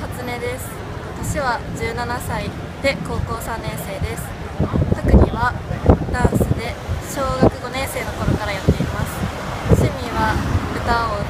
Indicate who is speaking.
Speaker 1: 初音です。年は17歳で高校3年生です。特技はダンスで小学5年生の頃からやっています。趣味は歌を